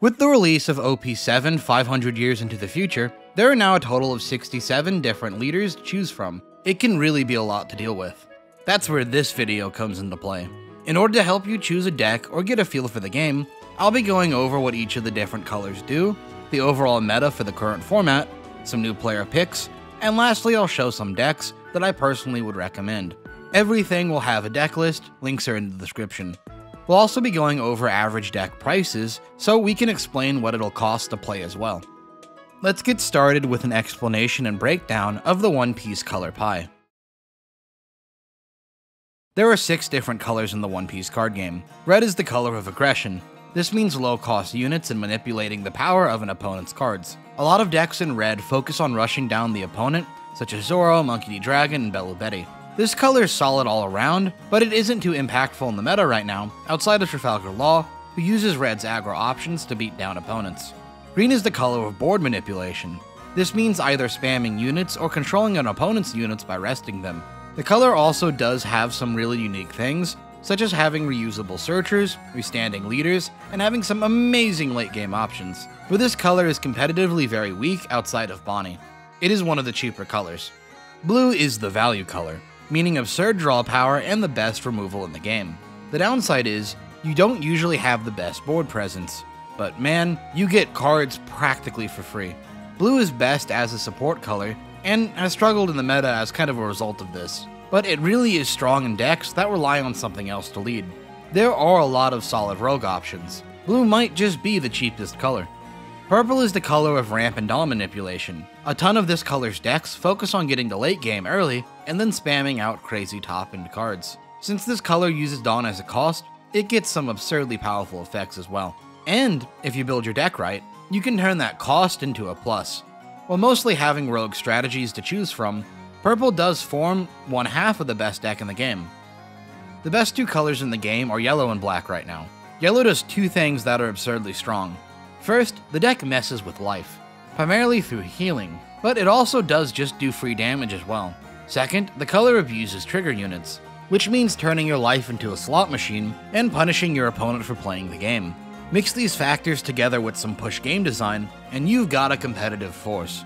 With the release of OP7 500 years into the future, there are now a total of 67 different leaders to choose from. It can really be a lot to deal with. That's where this video comes into play. In order to help you choose a deck or get a feel for the game, I'll be going over what each of the different colors do, the overall meta for the current format, some new player picks, and lastly I'll show some decks that I personally would recommend. Everything will have a deck list, links are in the description. We'll also be going over average deck prices, so we can explain what it'll cost to play as well. Let's get started with an explanation and breakdown of the One Piece color pie. There are six different colors in the One Piece card game. Red is the color of aggression. This means low cost units and manipulating the power of an opponent's cards. A lot of decks in red focus on rushing down the opponent, such as Zoro, Monkey D. Dragon, and Belo Betty. This color is solid all around, but it isn't too impactful in the meta right now, outside of Trafalgar Law, who uses red's aggro options to beat down opponents. Green is the color of board manipulation. This means either spamming units or controlling an opponent's units by resting them. The color also does have some really unique things, such as having reusable searchers, restanding leaders, and having some amazing late game options. But this color is competitively very weak outside of Bonney. It is one of the cheaper colors. Blue is the value color meaning absurd draw power and the best removal in the game. The downside is, you don't usually have the best board presence, but man, you get cards practically for free. Blue is best as a support color, and has struggled in the meta as kind of a result of this, but it really is strong in decks that rely on something else to lead. There are a lot of solid rogue options. Blue might just be the cheapest color. Purple is the color of ramp and DON!! manipulation. A ton of this color's decks focus on getting the late game early and then spamming out crazy top-end cards. Since this color uses DON!! as a cost, it gets some absurdly powerful effects as well. And, if you build your deck right, you can turn that cost into a plus. While mostly having rogue strategies to choose from, purple does form one half of the best deck in the game. The best two colors in the game are yellow and black right now. Yellow does two things that are absurdly strong. First, the deck messes with life, primarily through healing, but it also does just do free damage as well. Second, the color abuses trigger units, which means turning your life into a slot machine and punishing your opponent for playing the game. Mix these factors together with some push game design, and you've got a competitive force.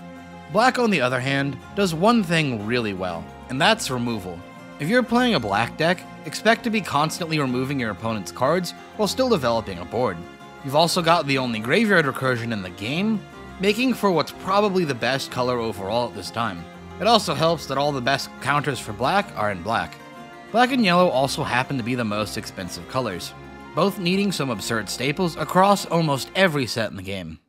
Black, on the other hand, does one thing really well, and that's removal. If you're playing a black deck, expect to be constantly removing your opponent's cards while still developing a board. You've also got the only graveyard recursion in the game, making for what's probably the best color overall at this time. It also helps that all the best counters for black are in black. Black and yellow also happen to be the most expensive colors, both needing some absurd staples across almost every set in the game.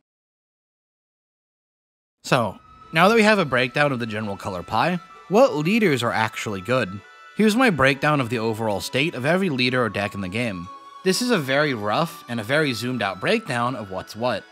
So, now that we have a breakdown of the general color pie, what leaders are actually good? Here's my breakdown of the overall state of every leader or deck in the game. This is a very rough and a very zoomed out breakdown of what's what.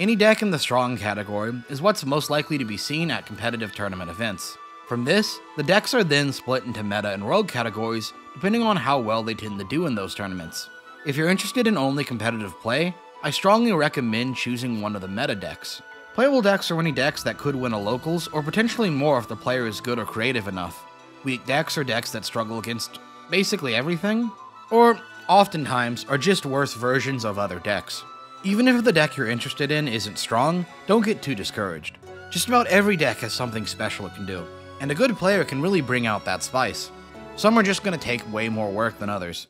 Any deck in the strong category is what's most likely to be seen at competitive tournament events. From this, the decks are then split into meta and rogue categories depending on how well they tend to do in those tournaments. If you're interested in only competitive play, I strongly recommend choosing one of the meta decks. Playable decks are any decks that could win a locals, or potentially more if the player is good or creative enough. Weak decks are decks that struggle against basically everything, or oftentimes are just worse versions of other decks. Even if the deck you're interested in isn't strong, don't get too discouraged. Just about every deck has something special it can do, and a good player can really bring out that spice. Some are just going to take way more work than others.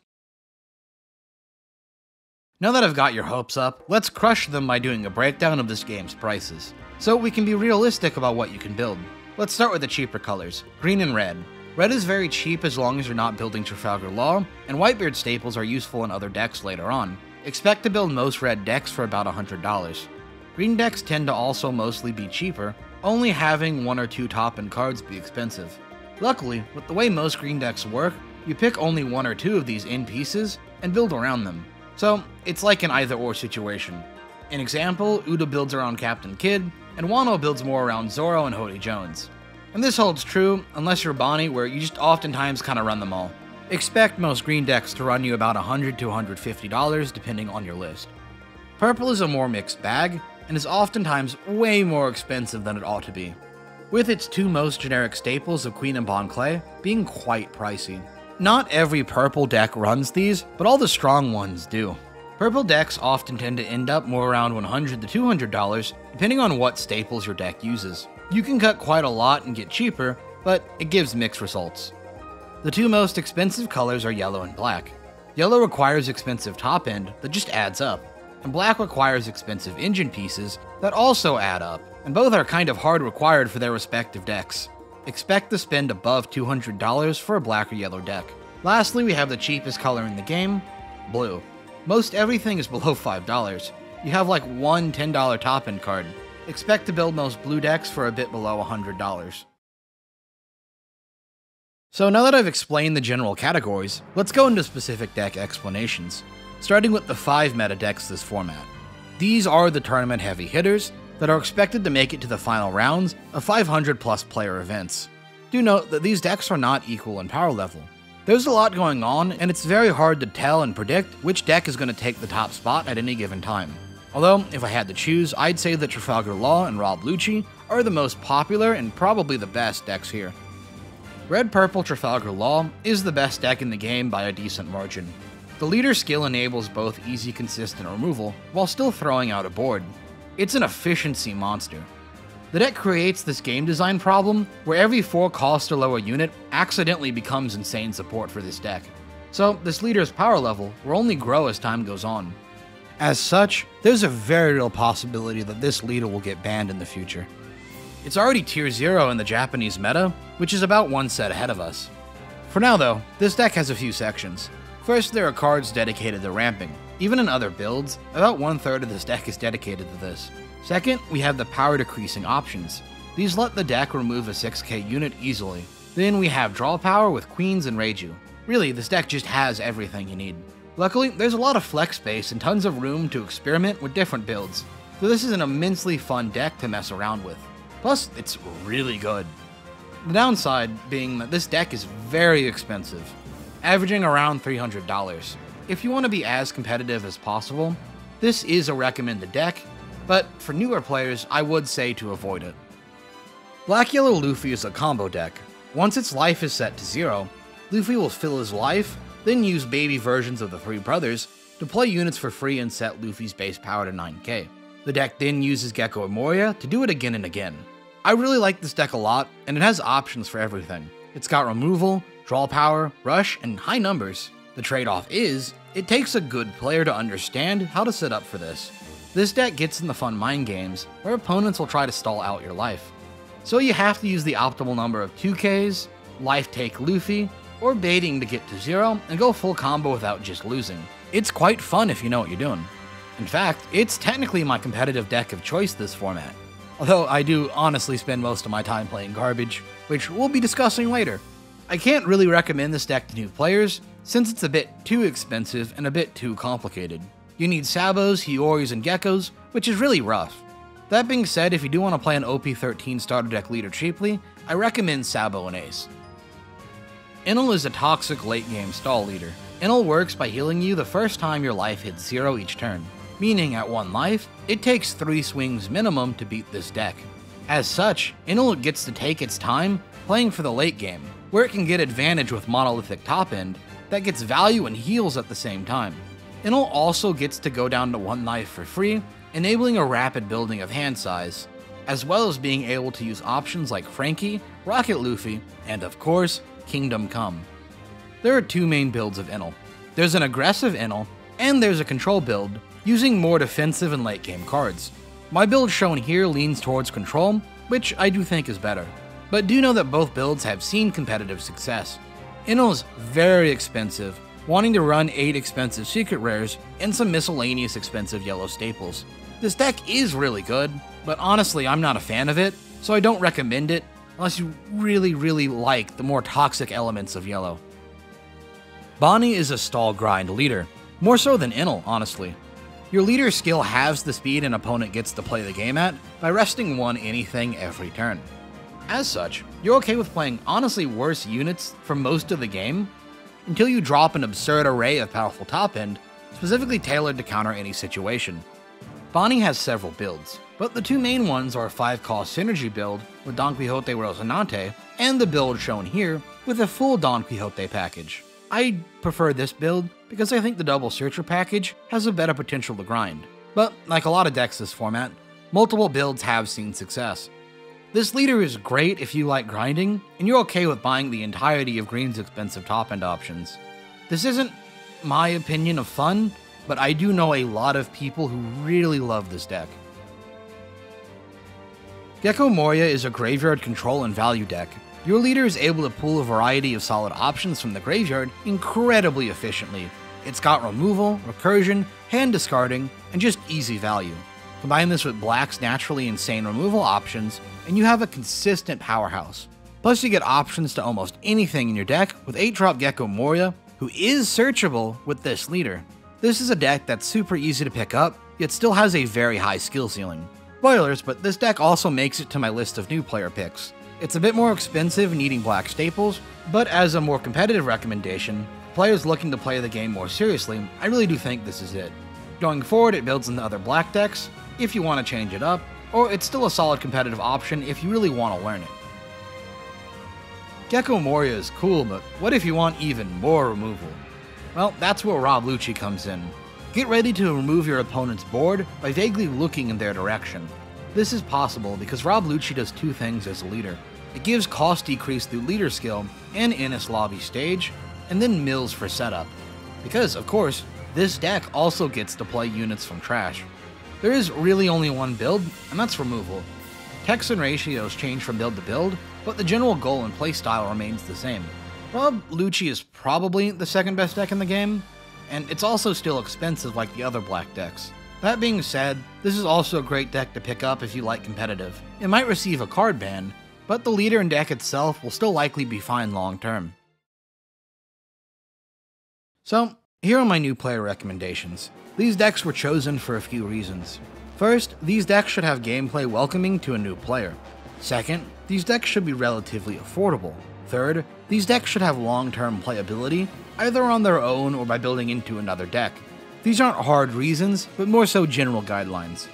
Now that I've got your hopes up, let's crush them by doing a breakdown of this game's prices, so we can be realistic about what you can build. Let's start with the cheaper colors, green and red. Red is very cheap as long as you're not building Trafalgar Law, and Whitebeard staples are useful in other decks later on. Expect to build most red decks for about $100. Green decks tend to also mostly be cheaper, only having one or two top-end cards be expensive. Luckily, with the way most green decks work, you pick only one or two of these in pieces and build around them. So, it's like an either-or situation. An example, Uta builds around Captain Kidd, and Wano builds more around Zoro and Hody Jones. And this holds true unless you're Bonney, where you just oftentimes kind of run them all. Expect most green decks to run you about 100 to $150 depending on your list. Purple is a more mixed bag, and is oftentimes way more expensive than it ought to be, with its two most generic staples of Queen and Bon Clay being quite pricey. Not every purple deck runs these, but all the strong ones do. Purple decks often tend to end up more around 100 to $200 depending on what staples your deck uses. You can cut quite a lot and get cheaper, but it gives mixed results. The two most expensive colors are yellow and black. Yellow requires expensive top end that just adds up, and black requires expensive engine pieces that also add up, and both are kind of hard required for their respective decks. Expect to spend above $200 for a black or yellow deck. Lastly, we have the cheapest color in the game, blue. Most everything is below $5. You have like one $10 top end card. Expect to build most blue decks for a bit below $100. So now that I've explained the general categories, let's go into specific deck explanations, starting with the 5 meta decks this format. These are the tournament heavy hitters that are expected to make it to the final rounds of 500 plus player events. Do note that these decks are not equal in power level. There's a lot going on, and it's very hard to tell and predict which deck is going to take the top spot at any given time. Although, if I had to choose, I'd say that Trafalgar Law and Rob Lucci are the most popular and probably the best decks here. Red Purple Trafalgar Law is the best deck in the game by a decent margin. The leader skill enables both easy consistent removal while still throwing out a board. It's an efficiency monster. The deck creates this game design problem where every 4 cost or lower unit accidentally becomes insane support for this deck. So, this leader's power level will only grow as time goes on. As such, there's a very real possibility that this leader will get banned in the future. It's already tier 0 in the Japanese meta, which is about one set ahead of us. For now though, this deck has a few sections. First, there are cards dedicated to ramping. Even in other builds, about one third of this deck is dedicated to this. Second, we have the power decreasing options. These let the deck remove a 6k unit easily. Then we have draw power with Queens and Reiju. Really, this deck just has everything you need. Luckily, there's a lot of flex space and tons of room to experiment with different builds, so this is an immensely fun deck to mess around with. Plus, it's really good. The downside being that this deck is very expensive, averaging around $300. If you want to be as competitive as possible, this is a recommended deck, but for newer players, I would say to avoid it. Black Yellow Luffy is a combo deck. Once its life is set to zero, Luffy will fill his life, then use baby versions of the three brothers to play units for free and set Luffy's base power to 9k. The deck then uses Gecko and Moria to do it again and again. I really like this deck a lot, and it has options for everything. It's got removal, draw power, rush, and high numbers. The trade-off is, it takes a good player to understand how to set up for this. This deck gets in the fun mind games, where opponents will try to stall out your life. So you have to use the optimal number of 2Ks, life take Luffy, or baiting to get to zero and go full combo without just losing. It's quite fun if you know what you're doing. In fact, it's technically my competitive deck of choice this format. Although I do honestly spend most of my time playing garbage, which we'll be discussing later. I can't really recommend this deck to new players, since it's a bit too expensive and a bit too complicated. You need Sabos, Hioris, and Geckos, which is really rough. That being said, if you do want to play an OP13 starter deck leader cheaply, I recommend Sabo and Ace. Enel is a toxic late game stall leader. Enel works by healing you the first time your life hits zero each turn, meaning at one life, it takes three swings minimum to beat this deck. As such, Enel gets to take its time playing for the late game, where it can get advantage with monolithic top end that gets value and heals at the same time. Enel also gets to go down to one life for free, enabling a rapid building of hand size, as well as being able to use options like Franky, Rocket Luffy, and of course, Kingdom Come. There are two main builds of Enel. There's an aggressive Enel, and there's a control build, using more defensive and late game cards. My build shown here leans towards control, which I do think is better. But do know that both builds have seen competitive success. Enel is very expensive, wanting to run 8 expensive secret rares and some miscellaneous expensive yellow staples. This deck is really good, but honestly I'm not a fan of it, so I don't recommend it unless you really really like the more toxic elements of yellow. Bonney is a stall grind leader, more so than Enel, honestly. Your leader's skill halves the speed an opponent gets to play the game at by resting one anything every turn. As such, you're okay with playing honestly worse units for most of the game until you drop an absurd array of powerful top end, specifically tailored to counter any situation. Bonney has several builds, but the two main ones are a 5 cost synergy build with Don Quixote Rocinante, and the build shown here with a full Don Quixote package. I prefer this build because I think the double searcher package has a better potential to grind. But like a lot of decks in this format, multiple builds have seen success. This leader is great if you like grinding, and you're okay with buying the entirety of Green's expensive top-end options. This isn't my opinion of fun, but I do know a lot of people who really love this deck. Gecko Moria is a graveyard control and value deck. Your leader is able to pull a variety of solid options from the graveyard incredibly efficiently. It's got removal, recursion, hand discarding, and just easy value. Combine this with Black's naturally insane removal options, and you have a consistent powerhouse. Plus, you get options to almost anything in your deck with 8 drop Gecko Moria, who is searchable with this leader. This is a deck that's super easy to pick up, yet still has a very high skill ceiling. Spoilers, but this deck also makes it to my list of new player picks. It's a bit more expensive needing black staples, but as a more competitive recommendation, players looking to play the game more seriously, I really do think this is it. Going forward, it builds into other black decks, if you want to change it up, or it's still a solid competitive option if you really want to learn it. Gecko Moria is cool, but what if you want even more removal? Well, that's where Rob Lucci comes in. Get ready to remove your opponent's board by vaguely looking in their direction. This is possible because Rob Lucci does two things as a leader. It gives cost decrease through leader skill and Enies Lobby stage, and then mills for setup. Because, of course, this deck also gets to play units from trash. There is really only one build, and that's removal. Text and ratios change from build to build, but the general goal and playstyle remains the same. Rob Lucci is probably the second best deck in the game, and it's also still expensive like the other black decks. That being said, this is also a great deck to pick up if you like competitive. It might receive a card ban, but the leader and deck itself will still likely be fine long term. So, here are my new player recommendations. These decks were chosen for a few reasons. First, these decks should have gameplay welcoming to a new player. Second, these decks should be relatively affordable. Third, these decks should have long-term playability, either on their own or by building into another deck. These aren't hard reasons, but more so general guidelines.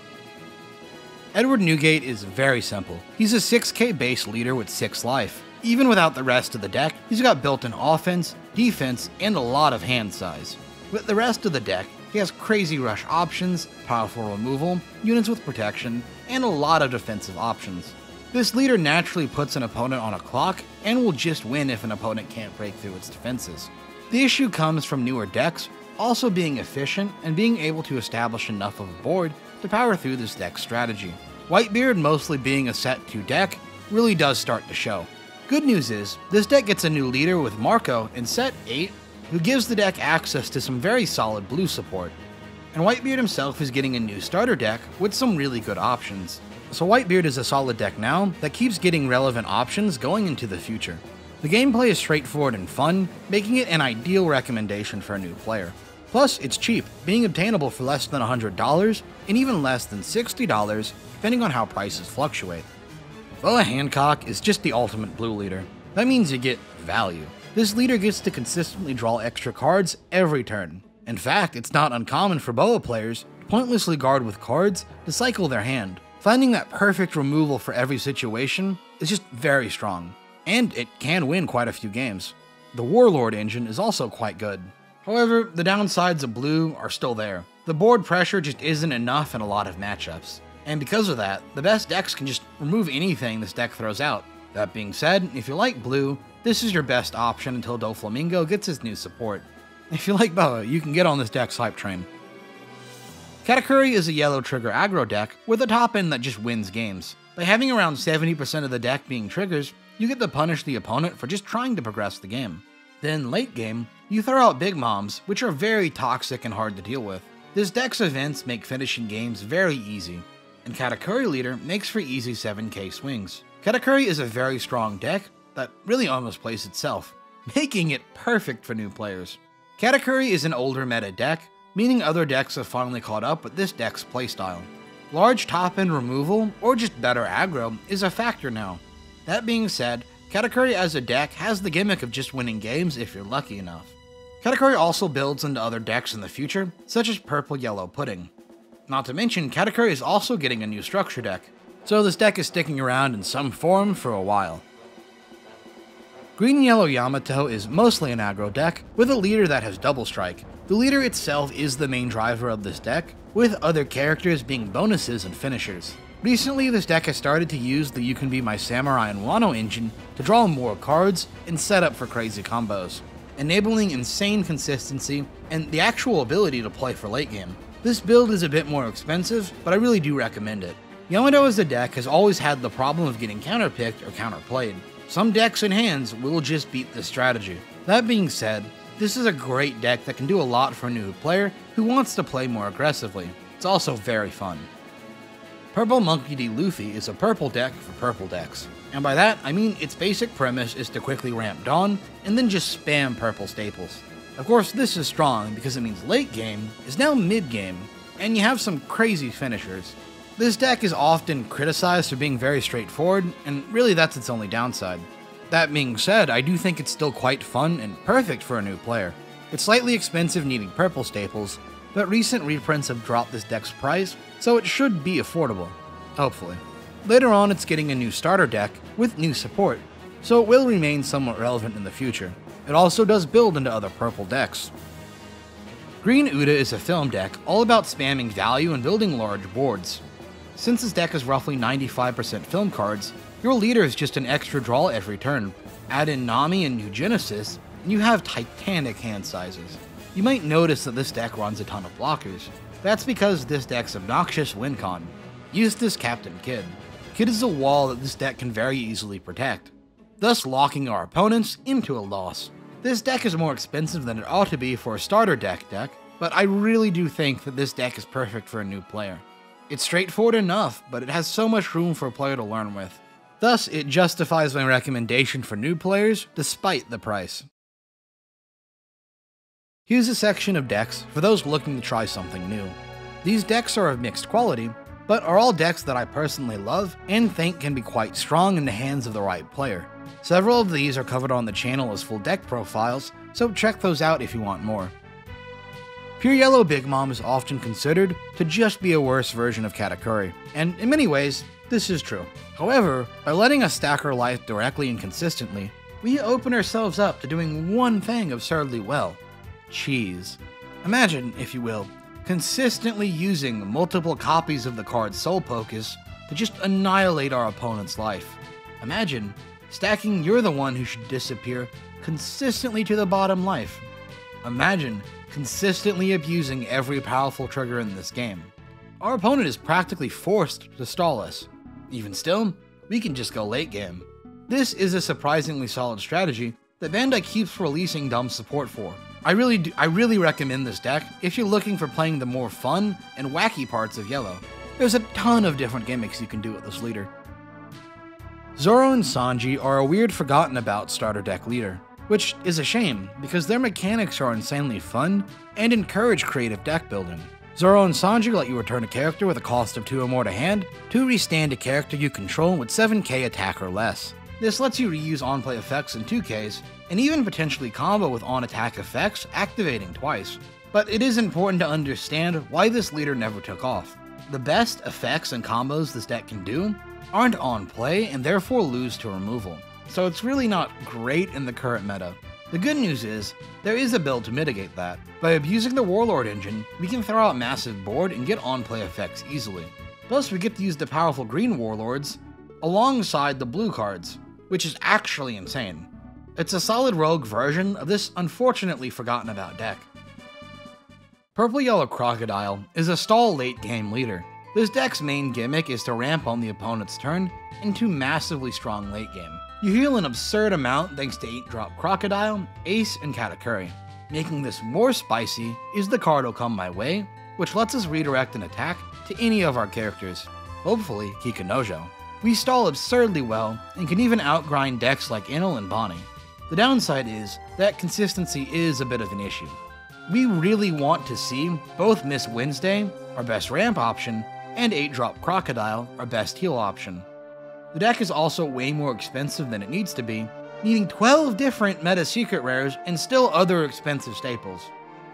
Edward Newgate is very simple. He's a 6k base leader with 6 life. Even without the rest of the deck, he's got built-in offense, defense, and a lot of hand size. With the rest of the deck, he has crazy rush options, powerful removal, units with protection, and a lot of defensive options. This leader naturally puts an opponent on a clock and will just win if an opponent can't break through its defenses. The issue comes from newer decks also being efficient and being able to establish enough of a board to power through this deck's strategy. Whitebeard mostly being a set 2 deck really does start to show. Good news is, this deck gets a new leader with Marco in set 8, who gives the deck access to some very solid blue support. And Whitebeard himself is getting a new starter deck with some really good options. So Whitebeard is a solid deck now that keeps getting relevant options going into the future. The gameplay is straightforward and fun, making it an ideal recommendation for a new player. Plus, it's cheap, being obtainable for less than $100 and even less than $60 depending on how prices fluctuate. Boa Hancock is just the ultimate blue leader. That means you get value. This leader gets to consistently draw extra cards every turn. In fact, it's not uncommon for Boa players to pointlessly guard with cards to cycle their hand. Finding that perfect removal for every situation is just very strong, and it can win quite a few games. The Warlord engine is also quite good. However, the downsides of blue are still there. The board pressure just isn't enough in a lot of matchups, and because of that, the best decks can just remove anything this deck throws out. That being said, if you like blue, this is your best option until Doflamingo gets his new support. If you like Boa, you can get on this deck's hype train. Katakuri is a yellow trigger aggro deck with a top end that just wins games. By having around 70% of the deck being triggers, you get to punish the opponent for just trying to progress the game. Then, late game, you throw out Big Moms, which are very toxic and hard to deal with. This deck's events make finishing games very easy, and Katakuri Leader makes for easy 7k swings. Katakuri is a very strong deck that really almost plays itself, making it perfect for new players. Katakuri is an older meta deck meaning other decks have finally caught up with this deck's playstyle. Large top end removal, or just better aggro, is a factor now. That being said, Katakuri as a deck has the gimmick of just winning games if you're lucky enough. Katakuri also builds into other decks in the future, such as Purple Yellow Pudding. Not to mention, Katakuri is also getting a new structure deck, so this deck is sticking around in some form for a while. Green Yellow Yamato is mostly an aggro deck, with a leader that has double strike. The leader itself is the main driver of this deck, with other characters being bonuses and finishers. Recently, this deck has started to use the You Can Be My Samurai and Wano engine to draw more cards and set up for crazy combos, enabling insane consistency and the actual ability to play for late game. This build is a bit more expensive, but I really do recommend it. Yamato as a deck has always had the problem of getting counterpicked or counterplayed. Some decks and hands will just beat this strategy. That being said, this is a great deck that can do a lot for a new player who wants to play more aggressively. It's also very fun. Purple Monkey D. Luffy is a purple deck for purple decks. And by that, I mean its basic premise is to quickly ramp DON!!, and then just spam purple staples. Of course, this is strong because it means late game is now mid game, and you have some crazy finishers. This deck is often criticized for being very straightforward, and really that's its only downside. That being said, I do think it's still quite fun and perfect for a new player. It's slightly expensive needing purple staples, but recent reprints have dropped this deck's price, so it should be affordable. Hopefully. Later on, it's getting a new starter deck with new support, so it will remain somewhat relevant in the future. It also does build into other purple decks. Green Uta is a film deck all about spamming value and building large boards. Since this deck is roughly 95% film cards, your leader is just an extra draw every turn. Add in Nami and New Genesis, and you have titanic hand sizes. You might notice that this deck runs a ton of blockers. That's because this deck's obnoxious win con. Use this Captain Kidd. Kidd is a wall that this deck can very easily protect, thus locking our opponents into a loss. This deck is more expensive than it ought to be for a starter deck deck, but I really do think that this deck is perfect for a new player. It's straightforward enough, but it has so much room for a player to learn with. Thus, it justifies my recommendation for new players despite the price. Here's a section of decks for those looking to try something new. These decks are of mixed quality, but are all decks that I personally love and think can be quite strong in the hands of the right player. Several of these are covered on the channel as full deck profiles, so check those out if you want more. Pure Yellow Big Mom is often considered to just be a worse version of Katakuri, and in many ways, this is true. However, by letting us stack our life directly and consistently, we open ourselves up to doing one thing absurdly well cheese. Imagine, if you will, consistently using multiple copies of the card Soul Pocus to just annihilate our opponent's life. Imagine stacking You're the One Who Should Disappear consistently to the bottom life. Imagine consistently abusing every powerful trigger in this game. Our opponent is practically forced to stall us. Even still, we can just go late game. This is a surprisingly solid strategy that Bandai keeps releasing dumb support for. I really do, I really recommend this deck if you're looking for playing the more fun and wacky parts of Yellow. There's a ton of different gimmicks you can do with this leader. Zoro and Sanji are a weird forgotten about starter deck leader which is a shame because their mechanics are insanely fun and encourage creative deck building. Zoro and Sanji let you return a character with a cost of 2 or more to hand to restand a character you control with 7k attack or less. This lets you reuse on-play effects in 2ks, and even potentially combo with on-attack effects activating twice. But it is important to understand why this leader never took off. The best effects and combos this deck can do aren't on play and therefore lose to removal so it's really not great in the current meta. The good news is, there is a build to mitigate that. By abusing the Warlord engine, we can throw out massive board and get on-play effects easily. Plus, we get to use the powerful green Warlords alongside the blue cards, which is actually insane. It's a solid rogue version of this unfortunately forgotten about deck. Purple Yellow Crocodile is a stall late game leader. This deck's main gimmick is to ramp on the opponent's turn into massively strong late game. You heal an absurd amount thanks to 8 drop Crocodile, Ace, and Katakuri. Making this more spicy is the card will come my way, which lets us redirect an attack to any of our characters, hopefully Kikunojo. We stall absurdly well and can even outgrind decks like Enel and Bonney. The downside is that consistency is a bit of an issue. We really want to see both Miss Wednesday, our best ramp option, and 8 drop Crocodile, our best heal option. The deck is also way more expensive than it needs to be, needing 12 different meta secret rares and still other expensive staples.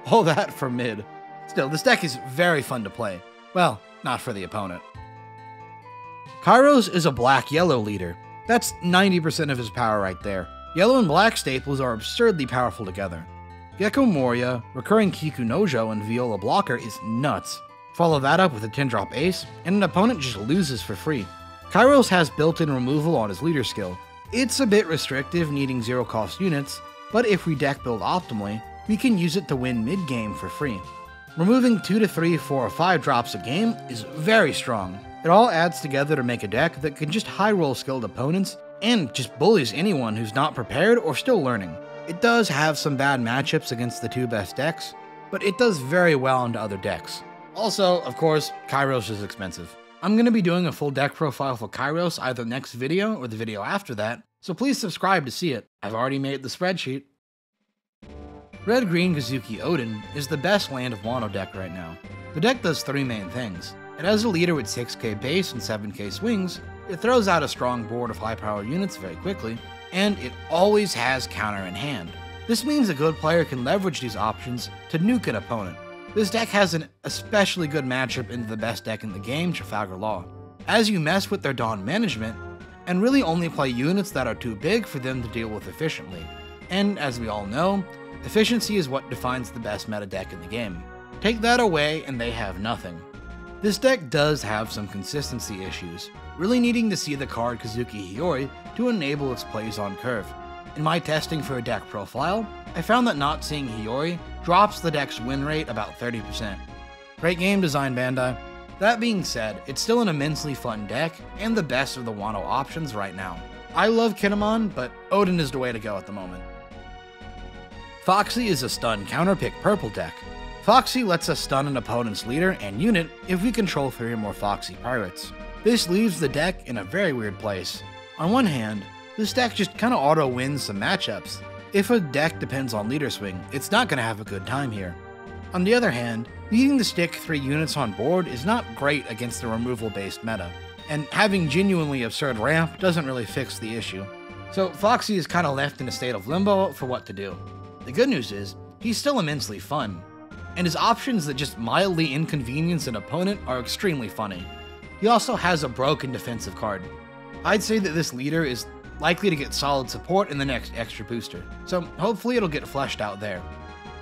All that for mid. Still, this deck is very fun to play. Well, not for the opponent. Kyros is a black-yellow leader. That's 90% of his power right there. Yellow and black staples are absurdly powerful together. Gecko Moria, recurring Kikunojo, and Viola Blocker is nuts. Follow that up with a 10 drop ace, and an opponent just loses for free. Kyros has built in removal on his leader skill. It's a bit restrictive, needing zero cost units, but if we deck build optimally, we can use it to win mid game for free. Removing 2 to 3, 4, or 5 drops a game is very strong. It all adds together to make a deck that can just high roll skilled opponents and just bullies anyone who's not prepared or still learning. It does have some bad matchups against the two best decks, but it does very well into other decks. Also, of course, Kyros is expensive. I'm going to be doing a full deck profile for Kyros either next video or the video after that, so please subscribe to see it. I've already made the spreadsheet. Red Green Kozuki Oden is the best land of Wano deck right now. The deck does three main things. It has a leader with 6k base and 7k swings, it throws out a strong board of high power units very quickly, and it always has counter in hand. This means a good player can leverage these options to nuke an opponent. This deck has an especially good matchup into the best deck in the game, Trafalgar Law. As you mess with their DON!! management, and really only play units that are too big for them to deal with efficiently. And as we all know, efficiency is what defines the best meta deck in the game. Take that away and they have nothing. This deck does have some consistency issues, really needing to see the card Kozuki Hiyori to enable its plays on curve. In my testing for a deck profile, I found that not seeing Hiyori drops the deck's win rate about 30%. Great game design, Bandai. That being said, it's still an immensely fun deck, and the best of the Wano options right now. I love Kinemon, but Oden is the way to go at the moment. Foxy is a stun counter pick purple deck. Foxy lets us stun an opponent's leader and unit if we control three or more Foxy pirates. This leaves the deck in a very weird place. On one hand, this deck just kinda auto wins some matchups. If a deck depends on leader swing, it's not gonna have a good time here. On the other hand, needing to stick 3 units on board is not great against the removal based meta, and having genuinely absurd ramp doesn't really fix the issue. So Foxy is kinda left in a state of limbo for what to do. The good news is, he's still immensely fun, and his options that just mildly inconvenience an opponent are extremely funny. He also has a broken defensive card. I'd say that this leader is likely to get solid support in the next extra booster, so hopefully it'll get fleshed out there.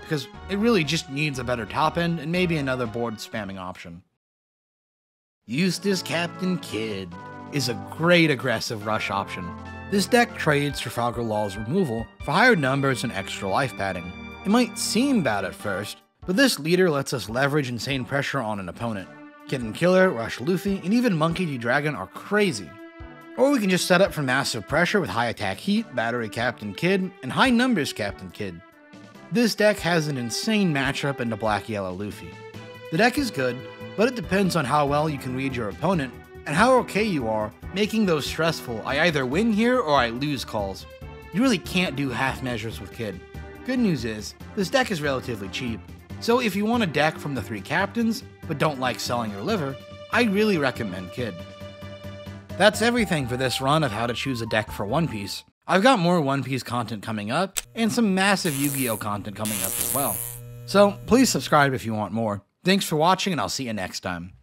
Because it really just needs a better top end and maybe another board spamming option. Eustass Captain Kidd is a great aggressive rush option. This deck trades Trafalgar Law's removal for higher numbers and extra life padding. It might seem bad at first, but this leader lets us leverage insane pressure on an opponent. Kitten Killer, Rush Luffy, and even Monkey D. Dragon are crazy. Or we can just set up for massive pressure with high attack heat, battery Captain Kidd, and high numbers Captain Kidd. This deck has an insane matchup into Black Yellow Luffy. The deck is good, but it depends on how well you can read your opponent and how okay you are making those stressful I either win here or I lose calls. You really can't do half measures with Kidd. Good news is, this deck is relatively cheap, so if you want a deck from the three captains, but don't like selling your liver, I really recommend Kidd. That's everything for this run of how to choose a deck for One Piece. I've got more One Piece content coming up, and some massive Yu-Gi-Oh content coming up as well. So please subscribe if you want more. Thanks for watching, and I'll see you next time.